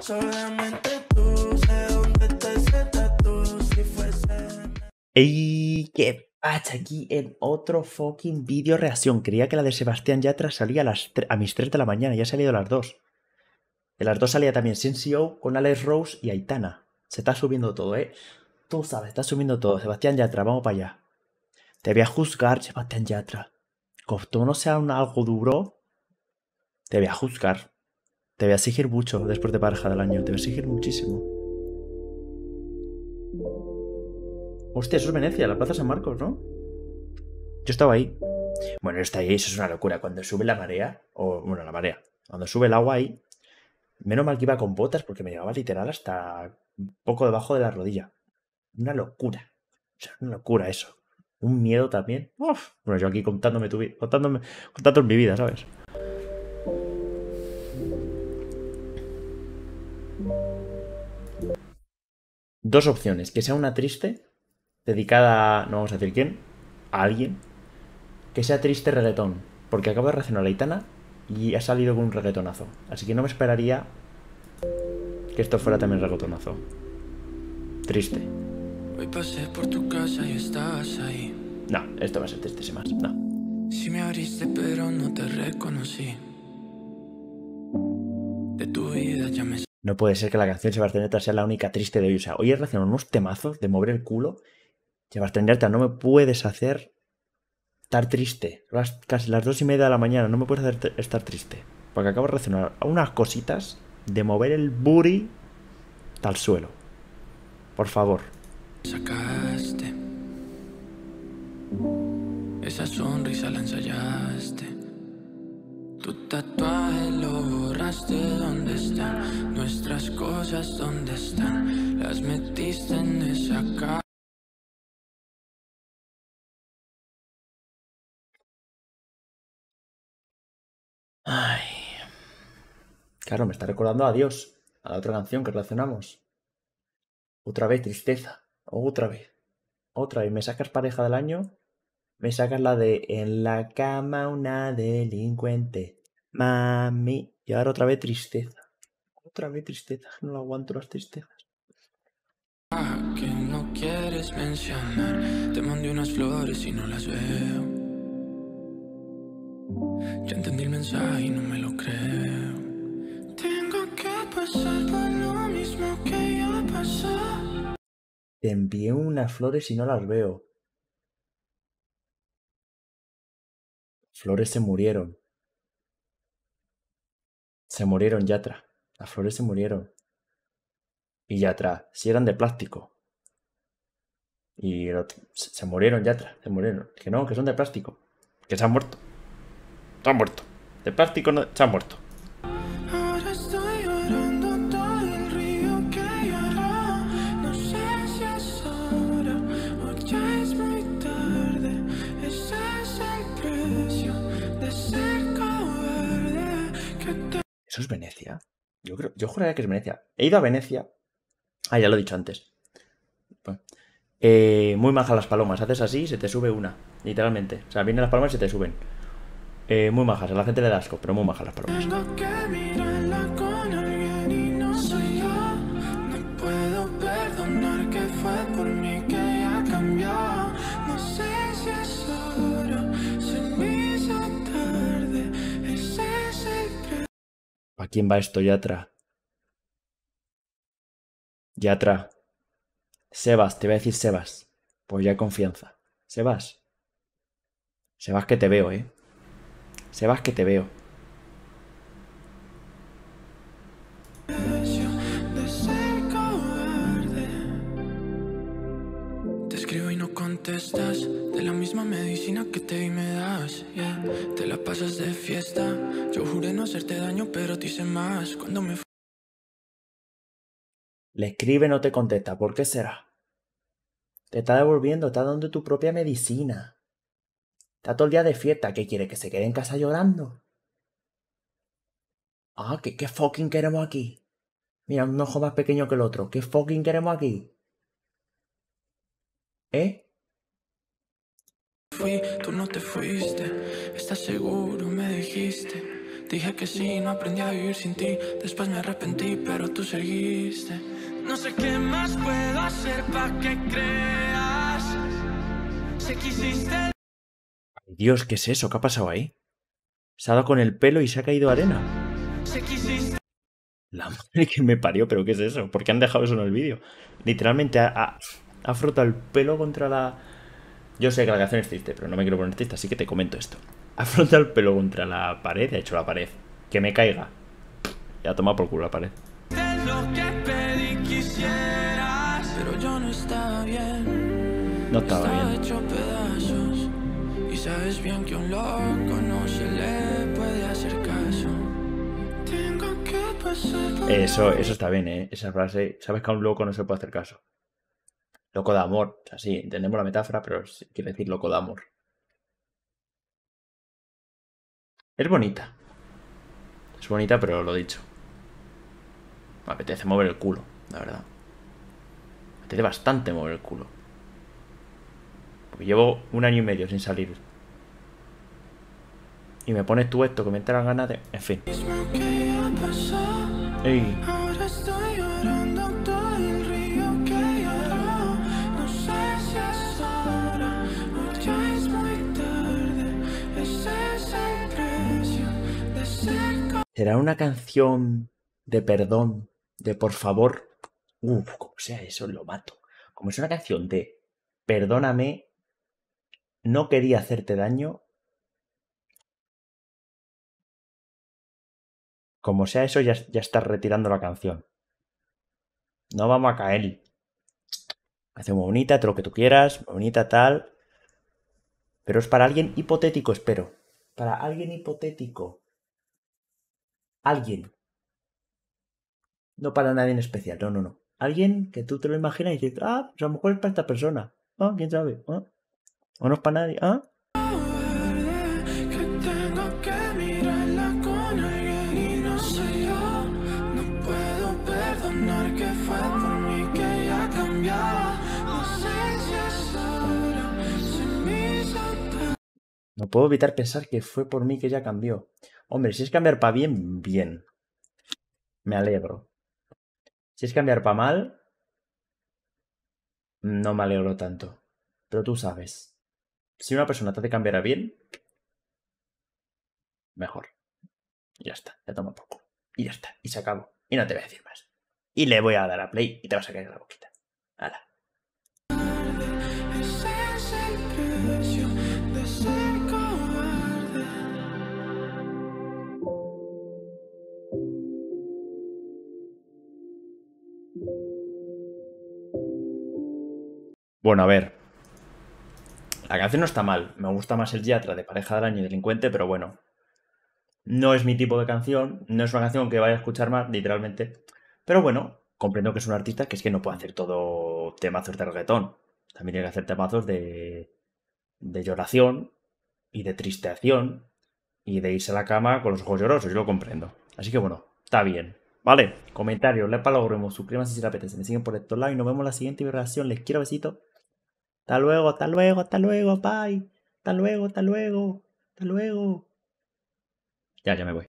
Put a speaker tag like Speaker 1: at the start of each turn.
Speaker 1: Solamente tú tatu si fuese.
Speaker 2: ¡Ey! ¿Qué pasa aquí en otro fucking vídeo reacción? Creía que la de Sebastián Yatra salía a, mis 3 de la mañana y ha salido a las 2. De las 2 salía también Sensio con Alex Rose y Aitana. Se está subiendo todo, ¿eh? Tú sabes, está subiendo todo. Sebastián Yatra, vamos para allá. Te voy a juzgar, Sebastián Yatra. Como tú no sea un algo duro, te voy a juzgar. Te voy a exigir mucho después de pareja del año. Te voy a exigir muchísimo. Hostia, eso es Venecia, la Plaza San Marcos, ¿no? Yo estaba ahí. Bueno, está ahí, eso es una locura. Cuando sube la marea, o bueno, la marea, cuando sube el agua ahí, menos mal que iba con botas porque me llevaba literal hasta un poco debajo de la rodilla. Una locura. O sea, una locura eso. Un miedo también. Uf. Bueno, yo aquí contándome tu vida, contándome, contando mi vida, ¿sabes? Dos opciones. Que sea una triste, dedicada, no vamos a decir quién, a alguien. Que sea triste reggaetón. Porque acabo de reaccionar a la Itana y ha salido con un reggaetonazo. Así que no me esperaría que esto fuera también reggaetonazo. Triste.
Speaker 1: Hoy pasé por tu casa y estabas ahí.
Speaker 2: No, esto va a ser triste sin más. No.
Speaker 1: Sí me abriste, pero no te reconocí.
Speaker 2: No puede ser que la canción Sebastián Yatra sea la única triste de hoy. O sea, hoy he reaccionado unos temazos de mover el culo. Sebastián Yatra, no me puedes hacer estar triste. Las, casi las dos y media de la mañana, no me puedes hacer estar triste. Porque acabo de reaccionar a unas cositas de mover el booty al suelo. Por favor.
Speaker 1: sacaste. Esa sonrisa la ensayaste. Tu tatuaje lo borraste, ¿dónde están? Nuestras cosas, ¿dónde están? Las metiste en esa caja.
Speaker 2: Ay. Claro, me está recordando a Dios, a la otra canción que relacionamos. Otra vez tristeza, otra vez, otra vez. ¿Me sacas pareja del año? Me sacas la de En la cama una delincuente. Mami. Y ahora otra vez tristeza. Otra vez tristeza. No lo aguanto las tristezas.
Speaker 1: que no quieres mencionar. Te mandé unas flores y no las veo. Ya entendí el mensaje y no me lo creo. Tengo que pasar por lo mismo que ya pasó.
Speaker 2: Te envié unas flores y no las veo. Flores se murieron. Se murieron, Yatra. Las flores se murieron. Y Yatra, si eran de plástico. Y se murieron, Yatra. Se murieron. Que no, que son de plástico. Que se han muerto. Se han muerto. De plástico no, se han muerto. ¿Eso es Venecia? Yo creo, yo juraría que es Venecia. He ido a Venecia. Ah, ya lo he dicho antes. Eh, muy maja las palomas. Haces así y se te sube una. Literalmente. O sea, vienen las palomas y se te suben. Eh, muy majas. A la gente le da asco, pero muy majas las palomas. Quién va esto, Yatra? Yatra. Sebas, te voy a decir Sebas. Pues ya confianza. Sebas. Sebas que te veo, ¿eh? Sebas que te veo. Le escribe no te contesta. ¿Por qué será? Te está devolviendo, está dando tu propia medicina. Está todo el día de fiesta. ¿Qué quiere? ¿Que se quede en casa llorando? Ah, ¿qué, qué fucking queremos aquí? Mira, un ojo más pequeño que el otro. ¿Qué fucking queremos aquí? ¿Eh?
Speaker 1: Fui, tú no te fuiste. ¿Estás seguro? Me dijiste. Dije que sí, no aprendí a vivir sin ti. Después me arrepentí, pero tú seguiste. No sé qué más puedo hacer para que creas. Sé que hiciste
Speaker 2: Ay, Dios, ¿qué es eso? ¿Qué ha pasado ahí? Se ha dado con el pelo y se ha caído arena.
Speaker 1: sé que hiciste
Speaker 2: La madre que me parió, pero ¿qué es eso? ¿Por qué han dejado eso en el vídeo? Literalmente ha, ha- ha frotado el pelo contra la. Yo sé que la canción es triste, pero no me quiero poner triste, así que te comento esto. Ha frotado el pelo contra la pared, ha hecho la pared. Que me caiga. Ya toma por culo la pared.
Speaker 1: lo que pedí quisieras. Pero yo no estaba bien.
Speaker 2: No estaba
Speaker 1: Estaba
Speaker 2: bien.
Speaker 1: hecho pedazos. Y sabes bien que un loco no se le puede hacer caso. Tengo que pasar por
Speaker 2: Eso, eso está bien, ¿eh? Esa frase, sabes que a un loco no se puede hacer caso. Loco de amor. O sea, sí, entendemos la metáfora, pero quiere decir loco de amor. Es bonita. Es bonita, pero lo dicho. Me apetece mover el culo, la verdad. Me apetece bastante mover el culo. Porque llevo un año y medio sin salir. Y me pones tú esto que me entra ganas de. En fin. Ey. ¿Será una canción de perdón, de por favor? Uf, como sea eso, lo mato. Como es una canción de perdóname, no quería hacerte daño. Como sea eso, ya, ya estás retirando la canción. No vamos a caer. Hace muy bonita, todo lo que tú quieras, bonita tal. Pero es para alguien hipotético, espero. Para alguien hipotético. Alguien. No para nadie en especial, no, no, no. Alguien que tú te lo imaginas y dices, ah, pues a lo mejor es para esta persona. Ah, quién sabe. Ah. O no es para nadie. Ah.
Speaker 1: No puedo
Speaker 2: evitar pensar que fue por mí que ella cambió. Hombre, si es cambiar para bien, bien. Me alegro. Si es cambiar para mal, no me alegro tanto. Pero tú sabes. Si una persona te hace cambiar a bien, mejor. Ya está, ya toma poco. Y ya está, y se acabó. Y no te voy a decir más. Y le voy a dar a play y te vas a caer la boquita. Hala. Bueno, a ver. La canción no está mal. Me gusta más el Yatra de Pareja del Año y Delincuente, pero bueno. No es mi tipo de canción. No es una canción que vaya a escuchar más, literalmente. Pero bueno, comprendo que es un artista que es que no puede hacer todo temazos de reggaetón. También tiene que hacer temazos de, de lloración y de tristeación y de irse a la cama con los ojos llorosos. Yo lo comprendo. Así que bueno, está bien. Vale, comentarios, le palogremos, suscríbanse si les apetece. Me siguen por estos lados y nos vemos en la siguiente vibración. Les quiero besito. Hasta luego, hasta luego, hasta luego, bye. Hasta luego, hasta luego, hasta luego. Ya, ya me voy.